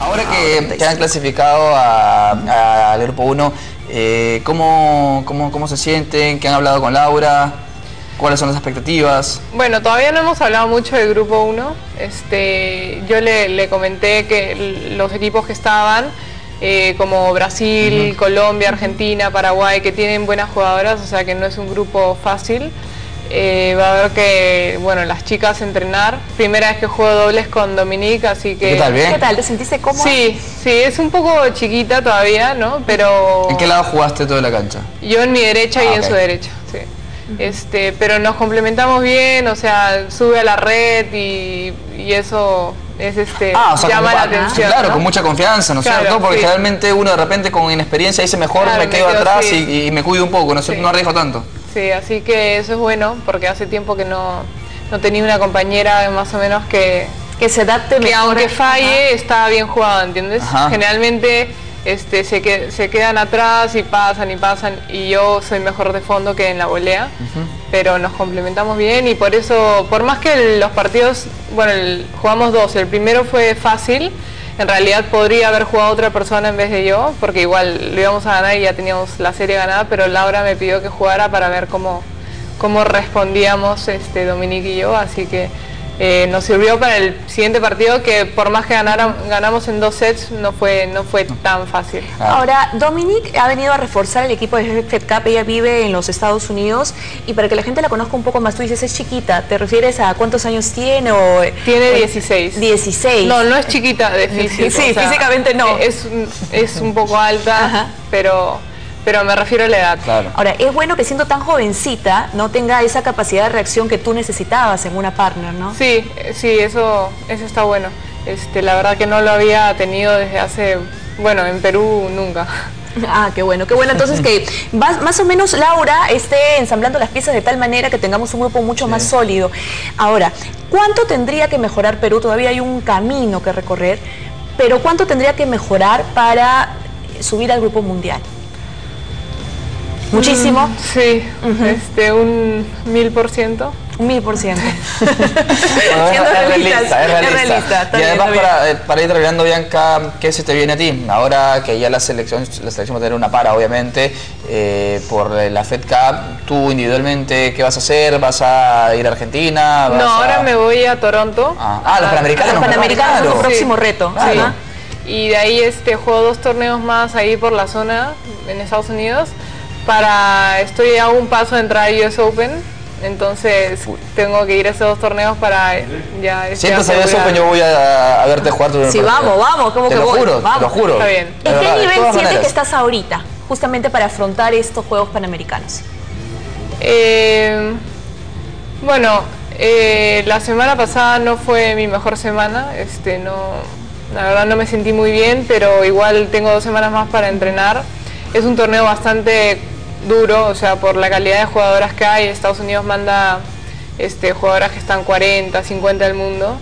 Ahora que, que han clasificado al Grupo 1, eh, ¿cómo, cómo, cómo se sienten? ¿Qué han hablado con Laura? ¿Cuáles son las expectativas? Bueno, todavía no hemos hablado mucho del Grupo 1. Este, yo le, comenté que los equipos que estaban, eh, como Brasil, Colombia, Argentina, Paraguay, que tienen buenas jugadoras, o sea que no es un grupo fácil. Eh, va a haber que, bueno, las chicas entrenar. Primera vez que juego dobles con Dominique, así que... ¿Qué tal, bien? ¿Qué tal? ¿Te sentiste cómoda? Sí, sí, es un poco chiquita todavía, ¿no? Pero... ¿En qué lado jugaste toda la cancha? Yo en mi derecha y ah, en su derecha, sí. Este, pero nos complementamos bien, o sea, sube a la red y, eso es este ah, llama la atención. Claro, con mucha confianza, ¿no es cierto? Porque generalmente uno de repente con inexperiencia dice mejor me, quedo atrás y, me cuido un poco, no, no arriesgo tanto. Sí, así que eso es bueno, porque hace tiempo que no, tenía una compañera más o menos que... Que se adapte que aunque falle, está bien jugado, ¿entiendes? Generalmente este, se, se quedan atrás y pasan y pasan y yo soy mejor de fondo que en la volea, pero nos complementamos bien y por eso, por más que los partidos, bueno, jugamos dos, el primero fue fácil, en realidad podría haber jugado otra persona en vez de yo, porque igual lo íbamos a ganar y ya teníamos la serie ganada, pero Laura me pidió que jugara para ver cómo, cómo respondíamos este, Dominique y yo, así que eh, nos sirvió para el siguiente partido que por más que ganamos en dos sets no fue, no fue tan fácil. Ahora, Dominique ha venido a reforzar el equipo de Fed Cup, ella vive en los Estados Unidos y para que la gente la conozca un poco más, tú dices es chiquita, ¿te refieres a cuántos años tiene? O, tiene 16. 16. No, no es chiquita de físico. Sí, físicamente no. Es, es un poco alta, pero pero me refiero a la edad. Claro. Ahora, es bueno que siendo tan jovencita no tenga esa capacidad de reacción que tú necesitabas en una partner, ¿no? Sí, sí, eso, eso está bueno. Este, la verdad que no lo había tenido desde hace, bueno, en Perú nunca. Ah, qué bueno, qué bueno. Entonces que más, o menos Laura esté ensamblando las piezas de tal manera que tengamos un grupo mucho más sólido. Ahora, ¿cuánto tendría que mejorar Perú? Todavía hay un camino que recorrer, pero ¿cuánto tendría que mejorar para subir al grupo mundial? ¿Muchísimo? Mm, sí, este, un mil por ciento. Un mil por ciento. es realista, es realista. y además para, eh, para, ir terminando, Bianca, ¿qué se te viene a ti? Ahora que ya la selección, la selección va a tener una para, obviamente, eh, por la Fed Cup, tú individualmente, ¿qué vas a hacer? ¿Vas a ir a Argentina? no, ahora me voy a Toronto. Ah, ah los Panamericanos. Los Panamericanos, es próximo reto. Y de ahí este, juego dos torneos más ahí por la zona en Estados Unidos para, estoy a un paso de entrar a US Open, entonces tengo que ir a esos dos torneos para ya... Si entras a US Open yo voy a, verte jugar tu Sí, vamos, vamos, como te que lo juro, Te lo juro. Está bien. ¿En qué nivel sientes que estás ahorita, justamente para afrontar estos Juegos Panamericanos? Eh, bueno, eh, la semana pasada no fue mi mejor semana, este, no, la verdad no me sentí muy bien, pero igual tengo dos semanas más para entrenar. Es un torneo bastante duro, o sea, por la calidad de jugadoras que hay. Estados Unidos manda este, jugadoras que están 40, 50 del mundo.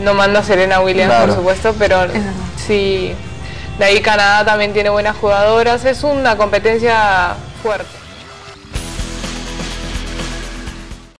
No manda a Serena Williams, por supuesto, pero sí. De ahí Canadá también tiene buenas jugadoras. Es una competencia fuerte.